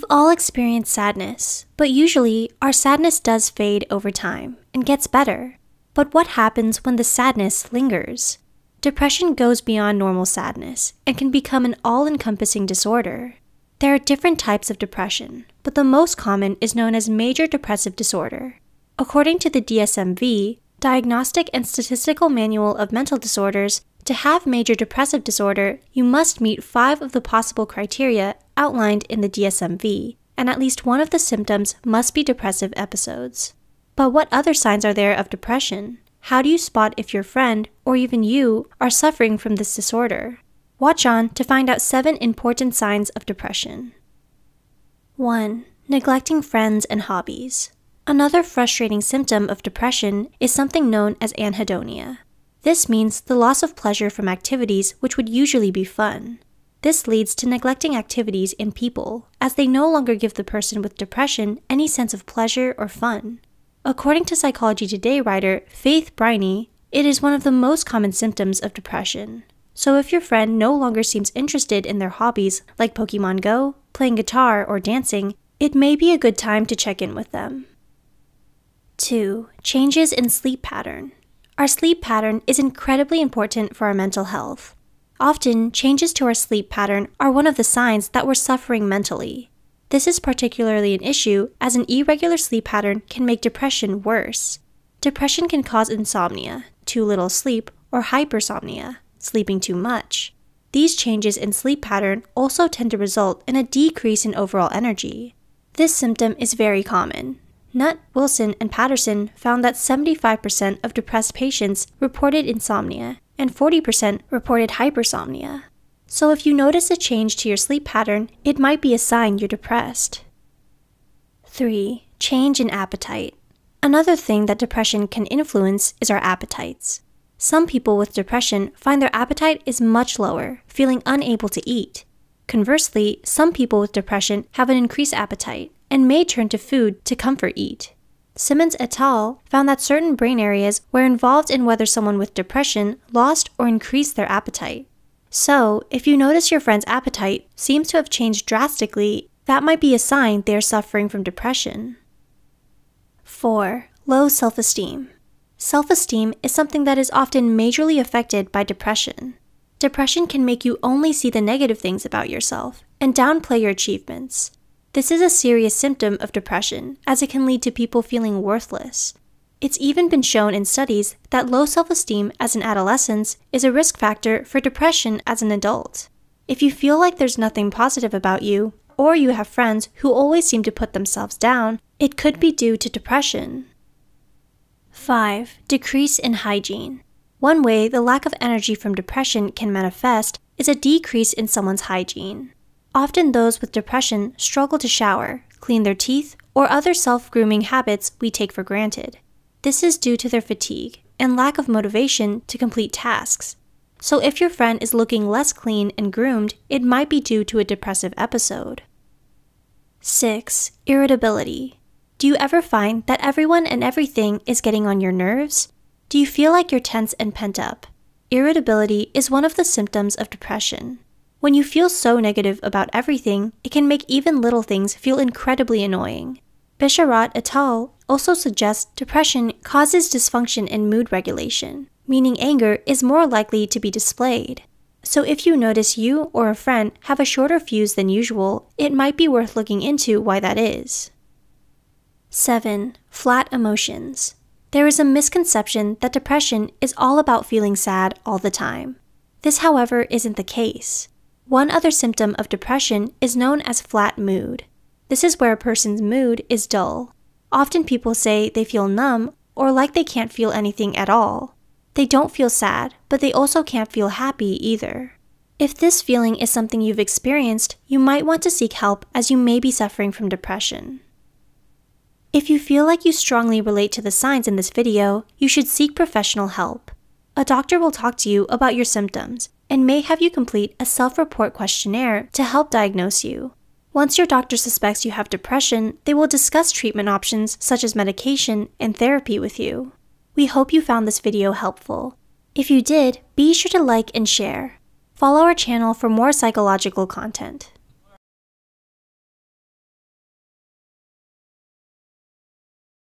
We've all experienced sadness, but usually our sadness does fade over time and gets better. But what happens when the sadness lingers? Depression goes beyond normal sadness and can become an all encompassing disorder. There are different types of depression, but the most common is known as major depressive disorder. According to the DSM-V, Diagnostic and Statistical Manual of Mental Disorders, to have major depressive disorder, you must meet five of the possible criteria outlined in the DSM-V, and at least one of the symptoms must be depressive episodes. But what other signs are there of depression? How do you spot if your friend, or even you, are suffering from this disorder? Watch on to find out 7 important signs of depression. 1. Neglecting friends and hobbies. Another frustrating symptom of depression is something known as anhedonia. This means the loss of pleasure from activities which would usually be fun. This leads to neglecting activities and people, as they no longer give the person with depression any sense of pleasure or fun. According to Psychology Today writer Faith Brynie, it is one of the most common symptoms of depression. So if your friend no longer seems interested in their hobbies like Pokemon Go, playing guitar, or dancing, it may be a good time to check in with them. 2. Changes in sleep pattern. Our sleep pattern is incredibly important for our mental health. Often, changes to our sleep pattern are one of the signs that we're suffering mentally. This is particularly an issue as an irregular sleep pattern can make depression worse. Depression can cause insomnia, too little sleep, or hypersomnia, sleeping too much. These changes in sleep pattern also tend to result in a decrease in overall energy. This symptom is very common. Nutt, Wilson, and Paterson found that 75% of depressed patients reported insomnia and 40% reported hypersomnia. So if you notice a change to your sleep pattern, it might be a sign you're depressed. 3. Change in appetite. Another thing that depression can influence is our appetites. Some people with depression find their appetite is much lower, feeling unable to eat. Conversely, some people with depression have an increased appetite and may turn to food to comfort eat. Simmons et al. found that certain brain areas were involved in whether someone with depression lost or increased their appetite. So, if you notice your friend's appetite seems to have changed drastically, that might be a sign they are suffering from depression. 4. Low self esteem. Self esteem is something that is often majorly affected by depression. Depression can make you only see the negative things about yourself and downplay your achievements. This is a serious symptom of depression, as it can lead to people feeling worthless. It's even been shown in studies that low self esteem as an adolescent is a risk factor for depression as an adult. If you feel like there's nothing positive about you, or you have friends who always seem to put themselves down, it could be due to depression. 5. Decrease in hygiene. One way the lack of energy from depression can manifest is a decrease in someone's hygiene. Often those with depression struggle to shower, clean their teeth, or other self grooming habits we take for granted. This is due to their fatigue and lack of motivation to complete tasks. So if your friend is looking less clean and groomed, it might be due to a depressive episode. 6. Irritability. Do you ever find that everyone and everything is getting on your nerves? Do you feel like you're tense and pent up? Irritability is one of the symptoms of depression. When you feel so negative about everything, it can make even little things feel incredibly annoying. Bisharat et al. also suggests depression causes dysfunction in mood regulation, meaning anger is more likely to be displayed. So if you notice you or a friend have a shorter fuse than usual, it might be worth looking into why that is. 7. Flat emotions. There is a misconception that depression is all about feeling sad all the time. This, however, isn't the case. One other symptom of depression is known as flat mood. This is where a person's mood is dull. Often people say they feel numb or like they can't feel anything at all. They don't feel sad, but they also can't feel happy either. If this feeling is something you've experienced, you might want to seek help as you may be suffering from depression. If you feel like you strongly relate to the signs in this video, you should seek professional help. A doctor will talk to you about your symptoms and may have you complete a self-report questionnaire to help diagnose you. Once your doctor suspects you have depression, they will discuss treatment options such as medication and therapy with you. We hope you found this video helpful. If you did, be sure to like and share. Follow our channel for more psychological content.